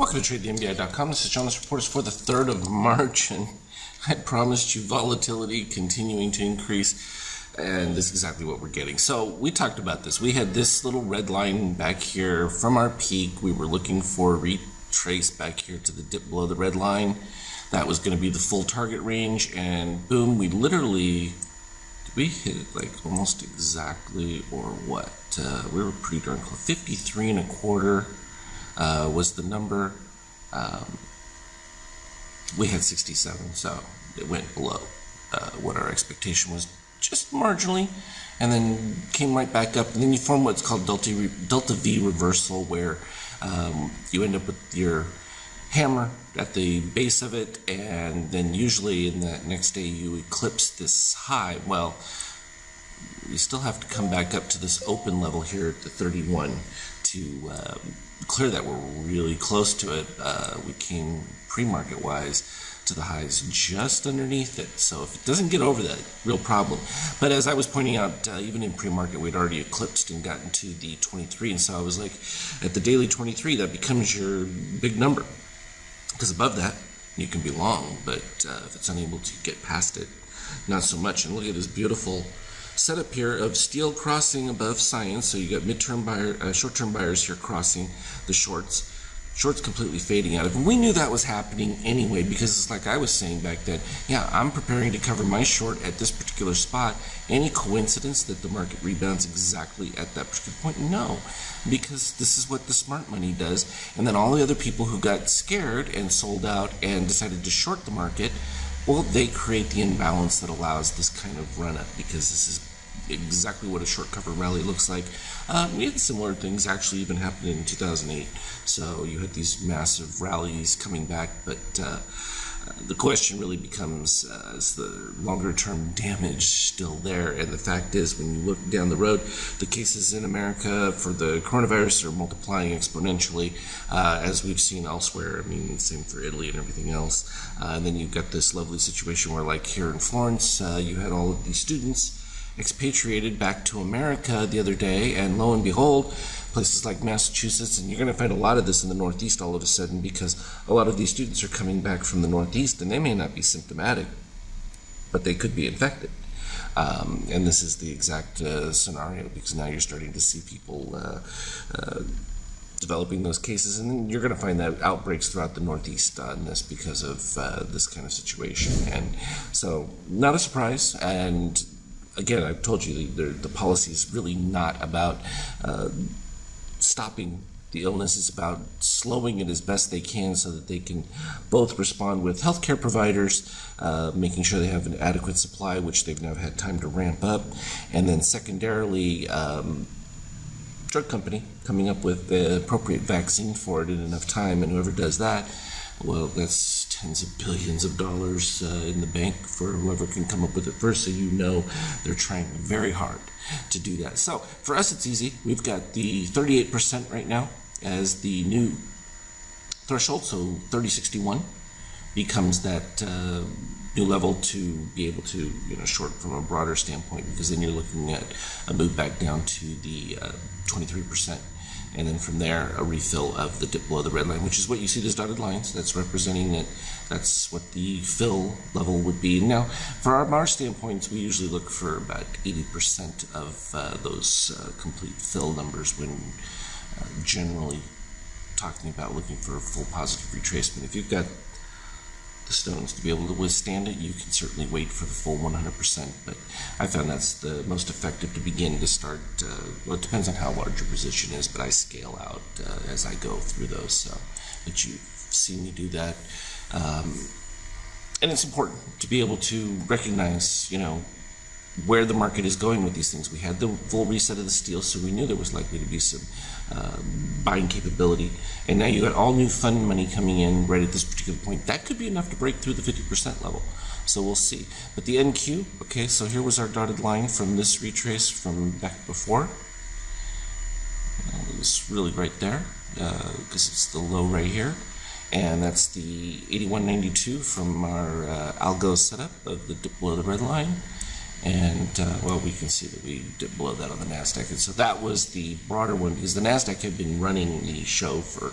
Welcome to TradeTheMBI.com. This is Jonas Reporters for the 3rd of March, and I promised you volatility continuing to increase, and this is exactly what we're getting. So we talked about this. We had this little red line back here from our peak. We were looking for a retrace back here to the dip below the red line. That was going to be the full target range, and boom, we literally we hit it like almost exactly or what? Uh, we were pretty darn close. 53 and a quarter uh, was the number. Um, we had 67, so it went below uh, what our expectation was, just marginally, and then came right back up. And then you form what's called delta, delta V reversal, where um, you end up with your hammer at the base of it, and then usually in that next day you eclipse this high. Well, you still have to come back up to this open level here at the 31 to uh, clear that. We're really close to it. Uh, we came pre-market wise to the highs just underneath it. So if it doesn't get over that, real problem. But as I was pointing out, uh, even in pre-market, we'd already eclipsed and gotten to the 23. And so I was like, at the daily 23, that becomes your big number. Because above that, you can be long, but uh, if it's unable to get past it, not so much. And look at this beautiful setup here of steel crossing above cyan. So you got midterm buyer, uh, short-term buyers here crossing the shorts. Shorts completely fading out of. And we knew that was happening anyway because it's like I was saying back then. Yeah, I'm preparing to cover my short at this particular spot. Any coincidence that the market rebounds exactly at that particular point? No, because this is what the smart money does. And then all the other people who got scared and sold out and decided to short the market, well, they create the imbalance that allows this kind of run up because this is exactly what a short cover rally looks like. Uh, we had similar things actually even happen in 2008. So you had these massive rallies coming back, but uh, the question really becomes uh, is the longer term damage still there? And the fact is, when you look down the road, the cases in America for the coronavirus are multiplying exponentially, uh, as we've seen elsewhere. I mean, same for Italy and everything else. Uh, and then you've got this lovely situation where, like here in Florence, uh, you had all of these students expatriated back to America the other day, and lo and behold, places like Massachusetts, and you're going to find a lot of this in the Northeast all of a sudden because a lot of these students are coming back from the Northeast and they may not be symptomatic, but they could be infected. Um, and this is the exact uh, scenario because now you're starting to see people uh, uh, developing those cases, and then you're going to find that outbreaks throughout the Northeast on this because of uh, this kind of situation. And so, not a surprise. And again, I've told you the, the, policy is really not about uh, stopping the illness. It's about slowing it as best they can so that they can both respond with healthcare providers, uh, making sure they have an adequate supply, which they've now had time to ramp up, and then secondarily, um, drug company coming up with the appropriate vaccine for it in enough time, and whoever does that, well, that's tens of billions of dollars uh, in the bank for whoever can come up with it first. So you know they're trying very hard to do that. So for us, it's easy. We've got the 38% right now as the new threshold. So 3061 becomes that uh, new level to be able to you know short from a broader standpoint because then you're looking at a move back down to the uh, 23% and then from there a refill of the dip below the red line, which is what you see those dotted lines. That's representing that. That's what the fill level would be. Now, for our, our standpoints, we usually look for about 80% of uh, those uh, complete fill numbers when uh, generally talking about looking for a full positive retracement. If you've got the stones to be able to withstand it, you can certainly wait for the full 100%. But I found that's the most effective to begin to start. Uh, well, it depends on how large your position is, but I scale out uh, as I go through those. So, but you've seen me do that. Um, and it's important to be able to recognize, you know, where the market is going with these things. We had the full reset of the steel, so we knew there was likely to be some uh, buying capability. And now you got all new fund money coming in right at this particular point. That could be enough to break through the 50% level. So we'll see. But the NQ, okay, so here was our dotted line from this retrace from back before. Uh, it's really right there because uh, it's the low right here. And that's the 8192 from our uh, algo setup of the below the red line And, uh, well, we can see that we did below that on the NASDAQ. And so that was the broader one because the NASDAQ had been running the show for,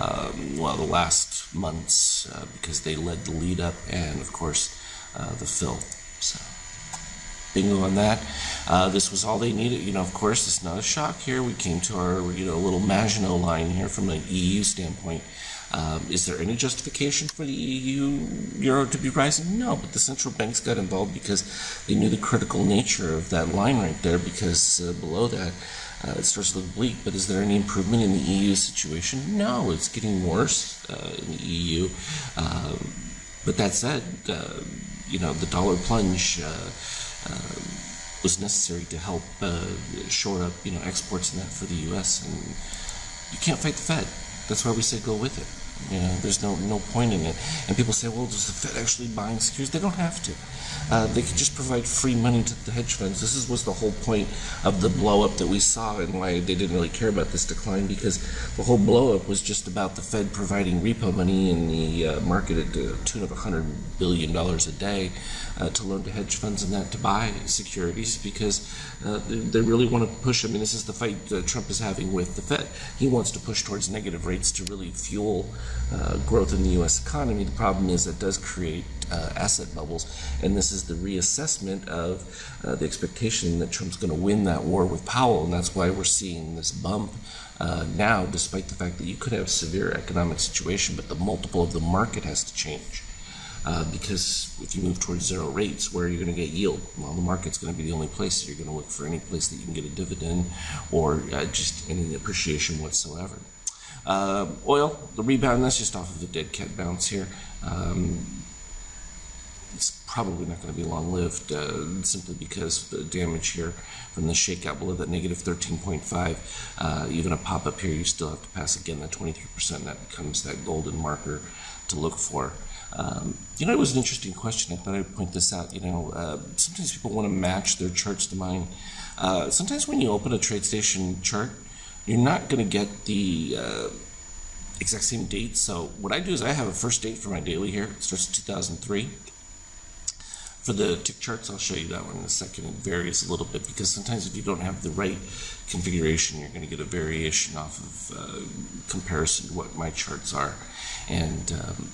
um, well, the last months uh, because they led the lead up and, of course, uh, the fill. So, bingo on that. Uh, this was all they needed. You know, of course, it's not a shock here. We came to our, you know, a little Maginot line here from an EU standpoint. Um, is there any justification for the EU euro to be rising? No, but the central banks got involved because they knew the critical nature of that line right there. Because uh, below that, uh, it starts to look bleak. But is there any improvement in the EU situation? No, it's getting worse uh, in the EU. Um, but that said, uh, you know, the dollar plunge. Uh, uh, was necessary to help shore up, you know, exports and that for the U.S. And you can't fight the Fed. That's why we say go with it. You know, there's no no point in it. And people say, well, does the Fed actually buying securities? They don't have to. Uh, they could just provide free money to the hedge funds. This is, was the whole point of the blow up that we saw and why they didn't really care about this decline because the whole blow up was just about the Fed providing repo money in the uh, market at the tune of $100 billion a day uh, to loan to hedge funds and that to buy securities because uh, they really want to push. I mean, this is the fight Trump is having with the Fed. He wants to push towards negative rates to really fuel uh, growth in the U.S. economy. The problem is that does create uh, asset bubbles, and this is the reassessment of uh, the expectation that Trump's going to win that war with Powell, and that's why we're seeing this bump uh, now, despite the fact that you could have a severe economic situation, but the multiple of the market has to change. Uh, because if you move towards zero rates, where are you going to get yield? Well, the market's going to be the only place. You're going to look for any place that you can get a dividend or uh, just any appreciation whatsoever. Uh, oil, the rebound, that's just off of the dead cat bounce here. Um, it's probably not going to be long lived uh, simply because the damage here from the shakeout below that negative 13.5, uh, even a pop up here, you still have to pass again that 23%. That becomes that golden marker to look for. Um, you know, it was an interesting question. I thought I'd point this out. You know, uh, sometimes people want to match their charts to mine. Uh, sometimes when you open a TradeStation chart, you're not going to get the uh, exact same date. So what I do is I have a first date for my daily here. It starts 2003. For the tick charts, I'll show you that one in a second. It varies a little bit because sometimes if you don't have the right configuration, you're going to get a variation off of uh, comparison to what my charts are. And um,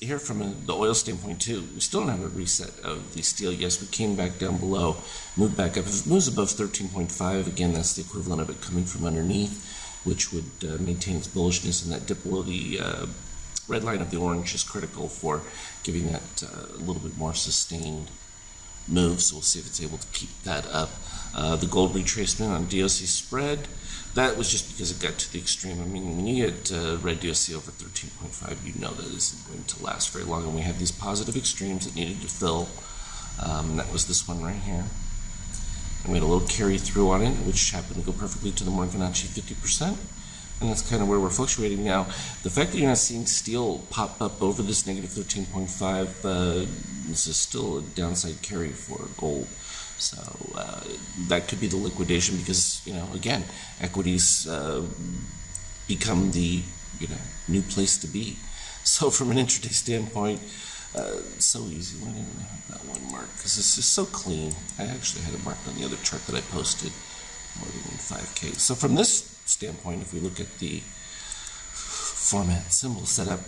here from the oil standpoint too, we still don't have a reset of the steel. Yes, we came back down below, moved back up. If it moves above 13.5, again, that's the equivalent of it coming from underneath, which would uh, maintain its bullishness, and that dip below the uh, red line of the orange is critical for giving that uh, a little bit more sustained move. So we'll see if it's able to keep that up. Uh, the gold retracement on DOC spread that was just because it got to the extreme. I mean, when you get uh, red DOC over 13.5, you know that isn't going to last very long. And we had these positive extremes that needed to fill. Um, that was this one right here. And we had a little carry through on it, which happened to go perfectly to the Morgan Fibonacci 50%. And that's kind of where we're fluctuating now. The fact that you're not seeing steel pop up over this negative 13.5, uh, this is still a downside carry for gold. So uh, that could be the liquidation because you know again equities uh, become the you know new place to be. So from an intraday standpoint, uh, so easy. Why didn't I have that one marked? Because this is so clean. I actually had it marked on the other chart that I posted more than 5K. So from this standpoint, if we look at the format symbol setup,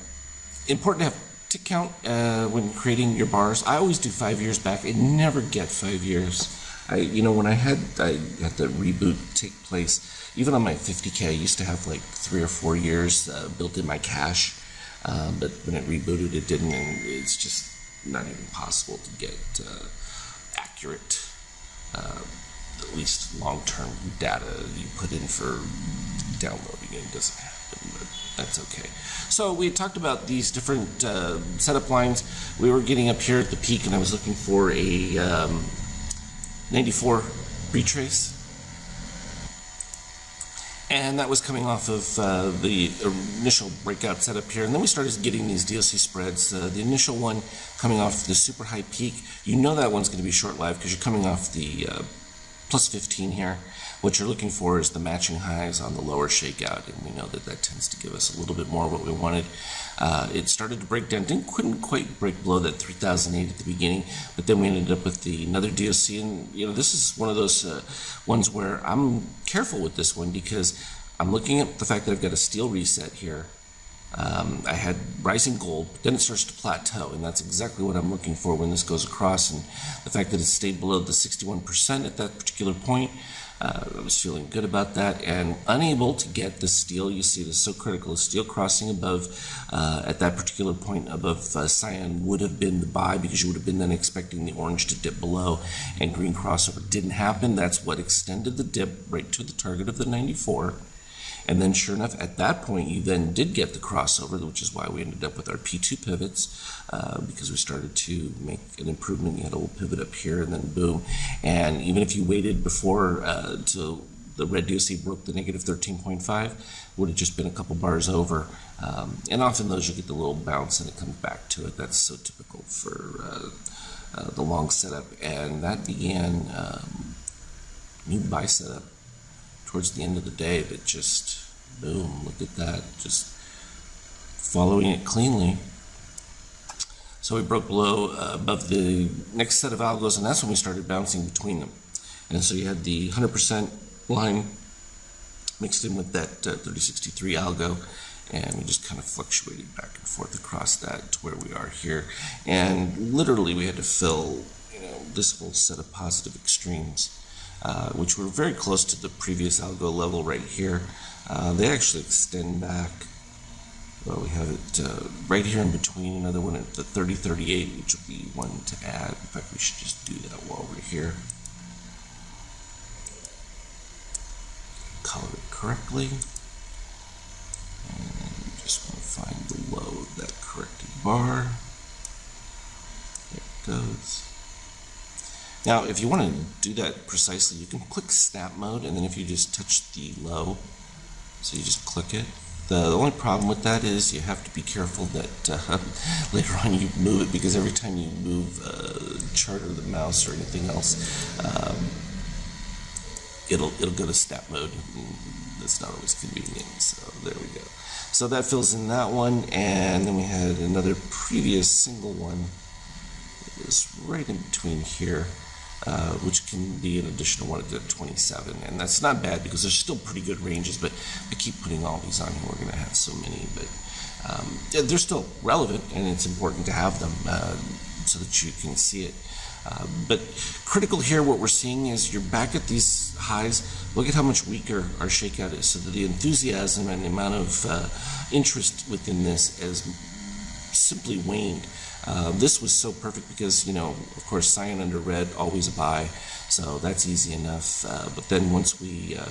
important to have tick count uh, when creating your bars. I always do five years back. I never get five years. I, you know, when I had I had the reboot take place, even on my 50k, I used to have like three or four years uh, built in my cache. Um, but when it rebooted, it didn't, and it's just not even possible to get uh, accurate, uh, at least long-term data you put in for downloading. It doesn't happen, but that's okay. So we talked about these different uh, setup lines. We were getting up here at the peak, and I was looking for a um, 94 retrace. And that was coming off of uh, the initial breakout setup here. And then we started getting these DLC spreads. Uh, the initial one coming off the super high peak. You know that one's going to be short-lived because you're coming off the uh, plus 15 here. What you're looking for is the matching highs on the lower shakeout, and we know that that tends to give us a little bit more of what we wanted. Uh, it started to break down, didn't couldn't quite break below that 3008 at the beginning, but then we ended up with the another DOC, and you know this is one of those uh, ones where I'm careful with this one because I'm looking at the fact that I've got a steel reset here. Um, I had rising gold, then it starts to plateau, and that's exactly what I'm looking for when this goes across. And the fact that it stayed below the 61% at that particular point, uh, I was feeling good about that and unable to get the steel. You see, this so critical. Steel crossing above uh, at that particular point above uh, cyan would have been the buy because you would have been then expecting the orange to dip below, and green crossover didn't happen. That's what extended the dip right to the target of the 94. And then, sure enough, at that point, you then did get the crossover, which is why we ended up with our P2 pivots uh, because we started to make an improvement. You had a little pivot up here, and then boom. And even if you waited before uh, to the red DOC broke the negative 13.5, would have just been a couple bars over. Um, and often those you get the little bounce and it comes back to it. That's so typical for uh, uh the long setup. And that began um, new buy setup towards the end of the day that just, boom, look at that, just following it cleanly. So we broke below uh, above the next set of algos, and that's when we started bouncing between them. And so you had the 100% line mixed in with that uh, 3063 algo, and we just kind of fluctuated back and forth across that to where we are here. And literally, we had to fill you know this whole set of positive extremes uh, which were very close to the previous algo level right here. Uh, they actually extend back. Well, we have it uh, right here in between, another one at the 3038, which will be one to add. In fact, we should just do that while we're here. Color it correctly. And just want to find the low of that corrected bar. There it goes. Now, if you want to do that precisely, you can click snap mode, and then if you just touch the low, so you just click it. The, only problem with that is you have to be careful that uh, later on you move it because every time you move a chart or the mouse or anything else, um, it'll it'll go to snap mode. That's not always convenient. So there we go. So that fills in that one, and then we had another previous single one. It was right in between here. Uh, which can be an additional one at 27. And that's not bad because there's still pretty good ranges, but I keep putting all these on here. We're going to have so many, but um, they're still relevant and it's important to have them uh, so that you can see it. Uh, but critical here, what we're seeing is you're back at these highs. Look at how much weaker our shakeout is. So the enthusiasm and the amount of uh, interest within this has simply waned. Uh, this was so perfect because, you know, of course, cyan under red, always a buy, so that's easy enough. Uh, but then once we uh,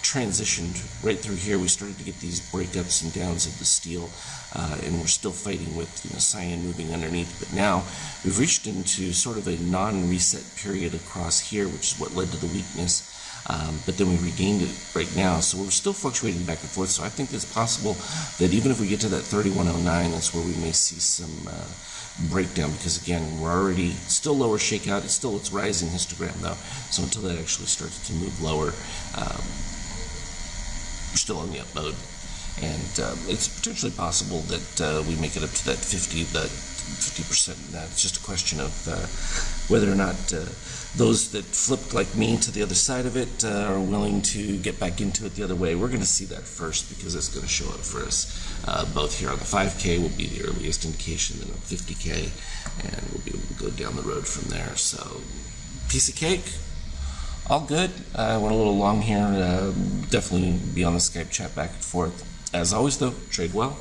transitioned right through here, we started to get these breakups and downs of the steel, uh, and we're still fighting with, you know, cyan moving underneath. But now we've reached into sort of a non-reset period across here, which is what led to the weakness. Um, but then we regained it right now. So we're still fluctuating back and forth. So I think it's possible that even if we get to that 3109, that's where we may see some uh, breakdown because again we're already still lower shakeout. It's still it's rising histogram though. So until that actually starts to move lower um, we're still on the up mode. And um, it's potentially possible that uh, we make it up to that 50 that 50% that it's just a question of uh, whether or not uh, those that flipped like me to the other side of it uh, are willing to get back into it the other way. We're going to see that first because it's going to show up for us. Uh, both here on the 5K will be the earliest indication, then on 50K, and we'll be able to go down the road from there. So, piece of cake. All good. I uh, went a little long here. Uh, definitely be on the Skype chat back and forth. As always, though, trade well.